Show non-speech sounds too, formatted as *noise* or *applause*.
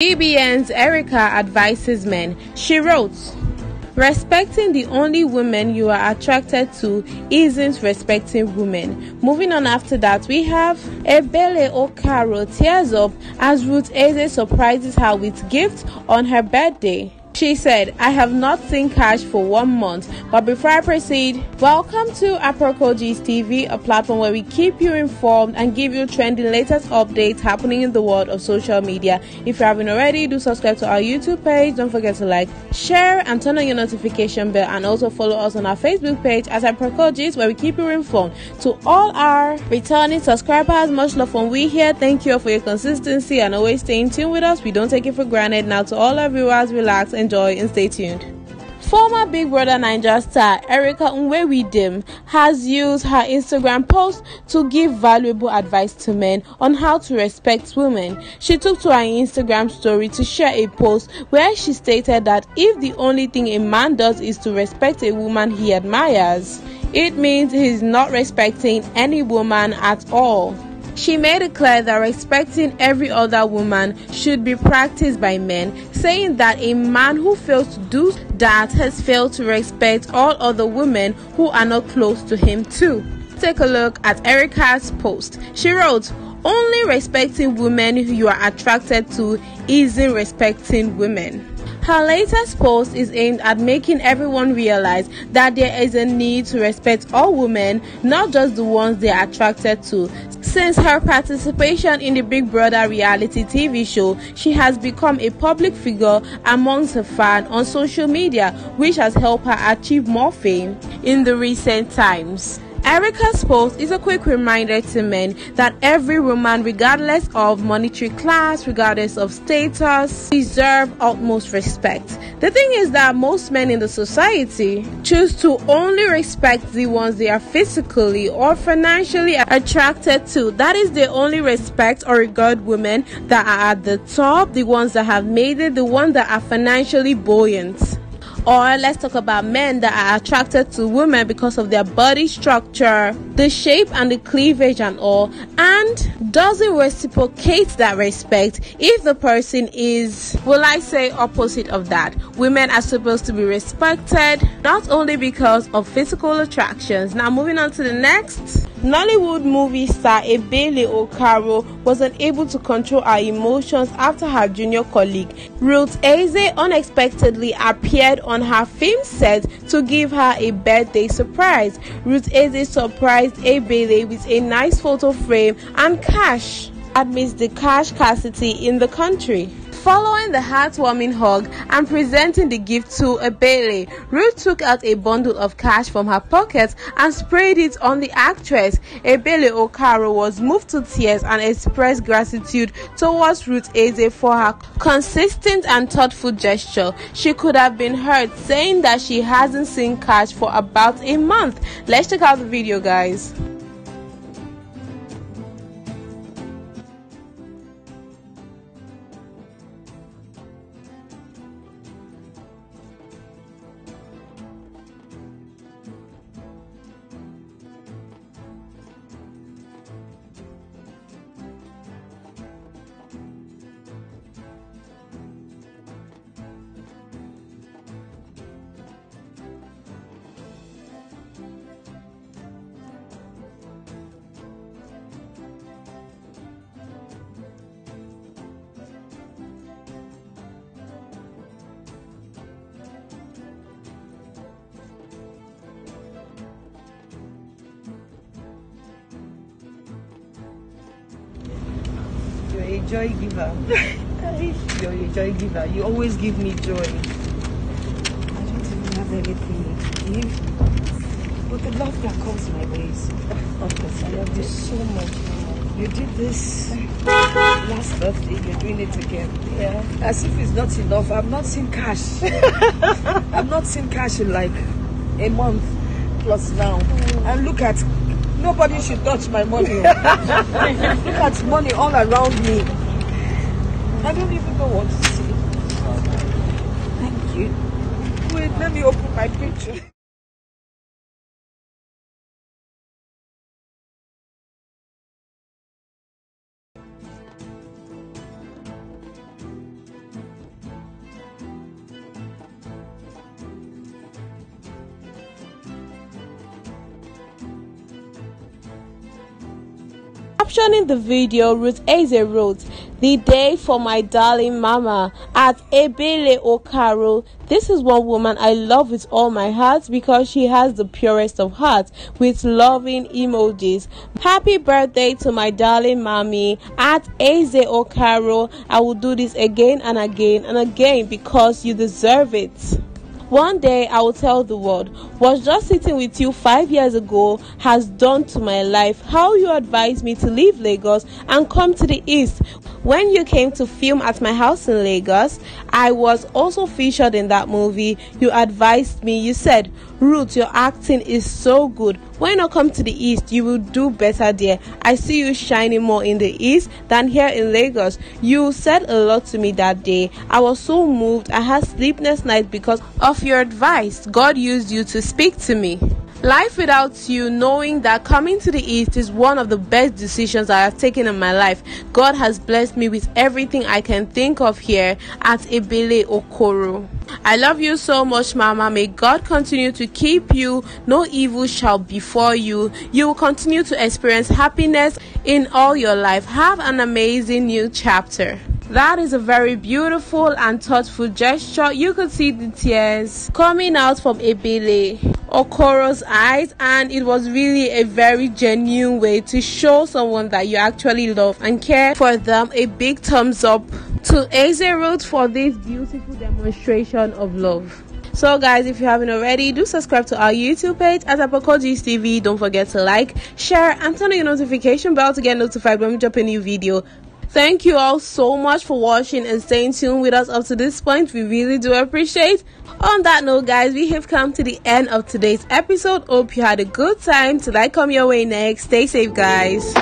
BBN's Erica advises men. She wrote, Respecting the only women you are attracted to isn't respecting women. Moving on after that, we have Ebele Okaro tears up as Ruth Eze surprises her with gifts on her birthday. She said, I have not seen cash for one month. But before I proceed, welcome to Aproko TV, a platform where we keep you informed and give you trending latest updates happening in the world of social media. If you haven't already, do subscribe to our YouTube page. Don't forget to like, share, and turn on your notification bell. And also follow us on our Facebook page as Aproko where we keep you informed. To all our returning subscribers, much love from we here. Thank you for your consistency and always staying tuned with us. We don't take it for granted. Now to all our viewers, relax enjoy and stay tuned. Former Big Brother Naija star Erica Nlewedim has used her Instagram post to give valuable advice to men on how to respect women. She took to her Instagram story to share a post where she stated that if the only thing a man does is to respect a woman he admires, it means he's not respecting any woman at all. She made it clear that respecting every other woman should be practiced by men, saying that a man who fails to do that has failed to respect all other women who are not close to him, too. Take a look at Erica's post. She wrote, Only respecting women who you are attracted to isn't respecting women. Her latest post is aimed at making everyone realize that there is a need to respect all women, not just the ones they are attracted to. Since her participation in the Big Brother reality TV show, she has become a public figure amongst her fans on social media, which has helped her achieve more fame in the recent times. Erica's post is a quick reminder to men that every woman, regardless of monetary class, regardless of status, deserve utmost respect. The thing is that most men in the society choose to only respect the ones they are physically or financially attracted to. That is the only respect or regard women that are at the top, the ones that have made it, the ones that are financially buoyant. Or let's talk about men that are attracted to women because of their body structure, the shape and the cleavage and all, and doesn't reciprocate that respect if the person is, will I say, opposite of that. Women are supposed to be respected not only because of physical attractions. Now, moving on to the next. Nollywood movie star Ebele Okaro was unable to control her emotions after her junior colleague Ruth Eze unexpectedly appeared on her film set to give her a birthday surprise. Ruth Eze surprised Ebele with a nice photo frame and cash amidst the cash scarcity in the country. Following the heartwarming hug and presenting the gift to Ebele, Ruth took out a bundle of cash from her pocket and sprayed it on the actress. Ebele Okaro was moved to tears and expressed gratitude towards Ruth Eze for her consistent and thoughtful gesture. She could have been heard saying that she hasn't seen cash for about a month. Let's check out the video, guys. A joy giver. *laughs* You're a joy giver. You always give me joy. I don't even have anything to give. But the love that comes my ways. Of course, I love you so much. You did this last birthday, you're doing it again. Yeah. As if it's not enough. I'm not seeing cash. *laughs* I'm not seeing cash in like a month plus now. And look at Nobody should touch my money. *laughs* Look at money all around me. I don't even know what to say. Thank you. Wait, let me open my picture. Captioning the video, Ruth Eze wrote, The day for my darling mama at Ebele Okaro. This is one woman I love with all my heart because she has the purest of hearts with loving emojis. Happy birthday to my darling mommy at Eze Okaro. I will do this again and again and again because you deserve it. One day I will tell the world what just sitting with you five years ago has done to my life. How you advised me to leave Lagos and come to the East. When you came to film at my house in Lagos, I was also featured in that movie. You advised me, you said, Ruth, your acting is so good. Why not come to the East? You will do better there. I see you shining more in the East than here in Lagos. You said a lot to me that day. I was so moved. I had sleepless nights because of your advice. God used you to speak to me. Life without you, knowing that coming to the East is one of the best decisions I have taken in my life. God has blessed me with everything I can think of here at Ebele Okoro. I love you so much, Mama. May God continue to keep you. No evil shall befall you. You will continue to experience happiness in all your life. Have an amazing new chapter. That is a very beautiful and thoughtful gesture. You could see the tears coming out from Ebele Okoro's eyes, and it was really a very genuine way to show someone that you actually love and care for them. A big thumbs up to Eze Ruth for this beautiful demonstration of love. So, guys, if you haven't already, do subscribe to our YouTube page at Aproko Gist TV. Don't forget to like, share, and turn on your notification bell to get notified when we drop a new video. Thank you all so much for watching and staying tuned with us up to this point. We really do appreciate. On that note, guys, we have come to the end of today's episode. Hope you had a good time. Till I come your way next, stay safe, guys.